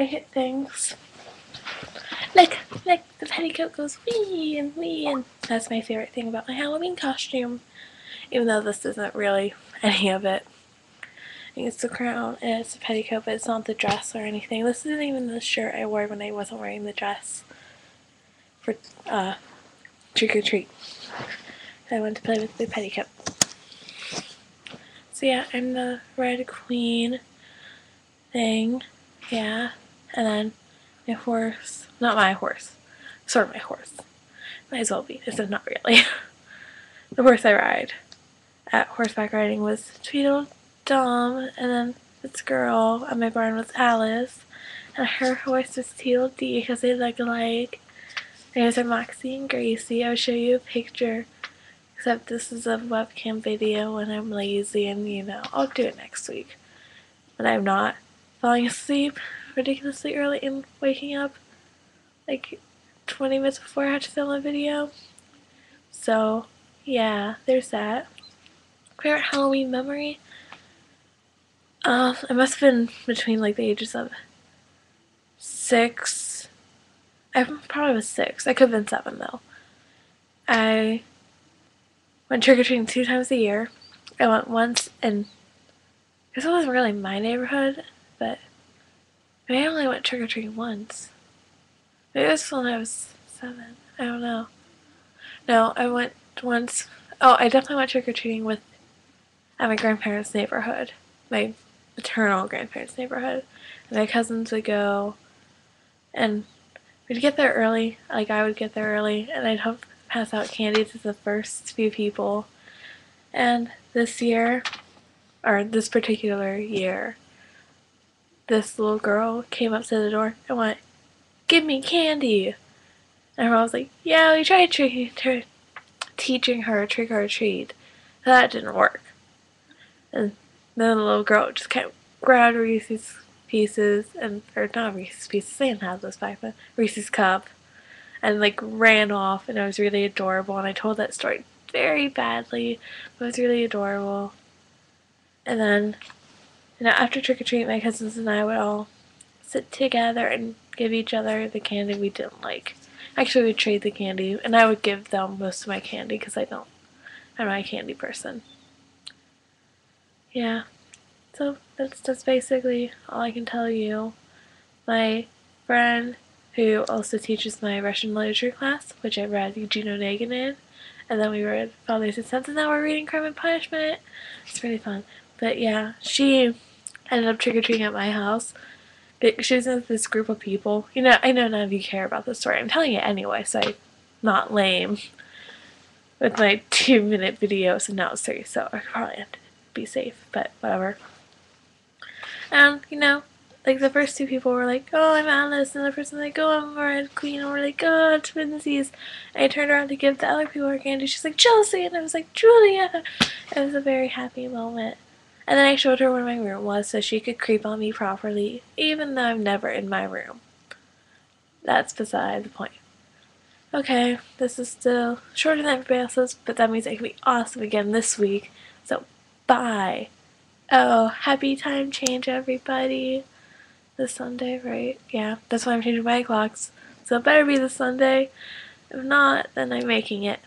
I hit things. Look, look, the petticoat goes wee and wee, and that's my favorite thing about my Halloween costume. Even though this isn't really any of it. It's the crown and it's the petticoat, but it's not the dress or anything. This isn't even the shirt I wore when I wasn't wearing the dress for uh, trick or treat. I went to play with the petticoat. So yeah, I'm the red queen thing. Yeah. And then my horse, not my horse, sort of my horse. Might as well be, this is not really. the horse I ride at horseback riding was Tweedledum, and then this girl at my barn was Alice, and her horse was Tweedledee because they look alike. There's are Moxie and Gracie. I'll show you a picture, except this is a webcam video when I'm lazy and, you know, I'll do it next week. But I'm not falling asleep ridiculously early and waking up like 20 minutes before I had to film a video. So, yeah, there's that. Favorite Halloween memory? Uh, it must have been between like the ages of six. I probably was six. I could have been seven though. I went trick or treating two times a year. I went once in. This wasn't really my neighborhood, but I only went trick or treating once. Maybe it was when I was seven. I don't know. No, I went once. Oh, I definitely went trick or treating with at my grandparents' neighborhood, my maternal grandparents' neighborhood. And my cousins would go, and we'd get there early. Like I would get there early, and I'd help pass out candy to the first few people. And this year, or this particular year, this little girl came up to the door and went, "Give me candy." And I was like, "Yeah, we tried trick, teaching her a trick or treat. That didn't work." And then the little girl just kind of grabbed Reese's pieces and or not Reese's pieces, they didn't have those back then. Reese's cup and like ran off and it was really adorable and I told that story very badly, but it was really adorable. And then know, after trick or treat my cousins and I would all sit together and give each other the candy we didn't like. Actually we'd trade the candy and I would give them most of my candy because I don't I'm not a candy person yeah, so that's that's basically all I can tell you. My friend who also teaches my Russian literature class, which I read Eugene Onegin in, and then we read Fathers and Sons, and now we're reading Crime and Punishment. It's really fun. But yeah, she ended up trick or treating at my house. She was with this group of people. You know, I know none of you care about this story. I'm telling it anyway, so I'm not lame with my two minute video, so now so I probably end be safe, but whatever. And, you know, like the first two people were like, oh, I'm Alice, and the person like, oh, I'm Red Queen, and we're like, oh, twinsies. And I turned around to give the other people our candy. She's like, Chelsea, and I was like, Julia. It was a very happy moment. And then I showed her where my room was so she could creep on me properly, even though I'm never in my room. That's beside the point. Okay, this is still shorter than everybody else's, but that means I can be awesome again this week. So Bye. Oh, happy time change, everybody. This Sunday, right? Yeah, that's why I'm changing my clocks. So it better be this Sunday. If not, then I'm making it.